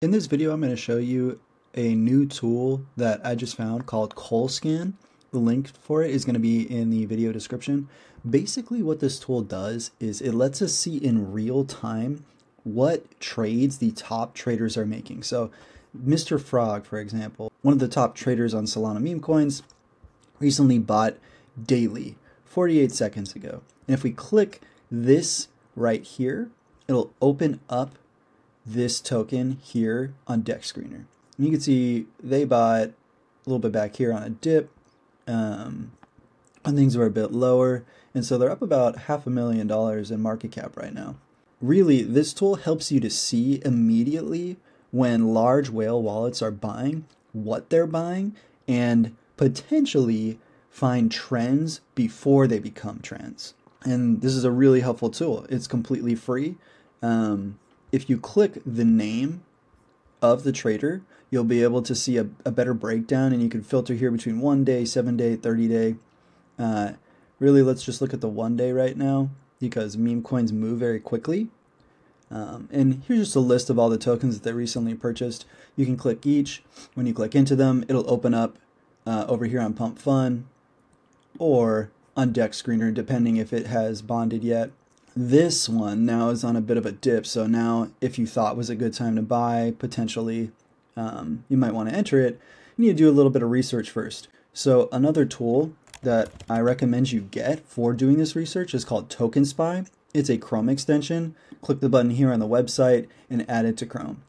In this video, I'm going to show you a new tool that I just found called KolScan. The link for it is going to be in the video description. Basically, what this tool does is it lets us see in real time what trades the top traders are making. So, Mr. Frog, for example, one of the top traders on Solana meme coins, recently bought daily 48 seconds ago. And if we click this right here, it'll open up this token here on Dex Screener. And you can see they bought a little bit back here on a dip. Um, and things were a bit lower. And so they're up about half a million dollars in market cap right now. Really, this tool helps you to see immediately when large whale wallets are buying, what they're buying, and potentially find trends before they become trends. And this is a really helpful tool. It's completely free. Um, if you click the name of the trader, you'll be able to see a, a better breakdown and you can filter here between one day, seven day, 30 day. Uh, really, let's just look at the one day right now because meme coins move very quickly. Um, and here's just a list of all the tokens that they recently purchased. You can click each. When you click into them, it'll open up uh, over here on Pump Fun or on Dex Screener, depending if it has bonded yet. This one now is on a bit of a dip, so now if you thought was a good time to buy, potentially um, you might want to enter it. You need to do a little bit of research first. So another tool that I recommend you get for doing this research is called Token Spy. It's a Chrome extension. Click the button here on the website and add it to Chrome.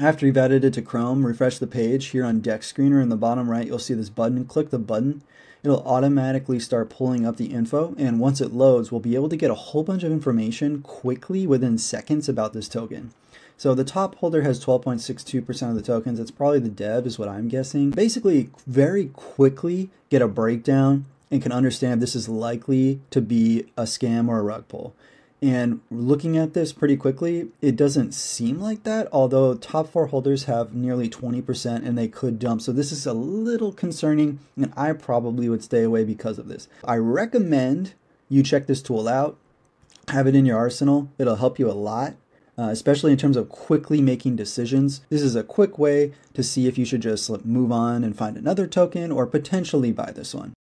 After you've added it to Chrome, refresh the page. Here on Dex Screener in the bottom right, you'll see this button. Click the button. It'll automatically start pulling up the info, and once it loads, we'll be able to get a whole bunch of information quickly within seconds about this token. So the top holder has 12.62% of the tokens. It's probably the dev, is what I'm guessing. Basically, very quickly get a breakdown and can understand if this is likely to be a scam or a rug pull. And looking at this pretty quickly, it doesn't seem like that, although top four holders have nearly 20% and they could dump. So this is a little concerning, and I probably would stay away because of this. I recommend you check this tool out, have it in your arsenal. It'll help you a lot. Uh, especially in terms of quickly making decisions. This is a quick way to see if you should just move on and find another token or potentially buy this one.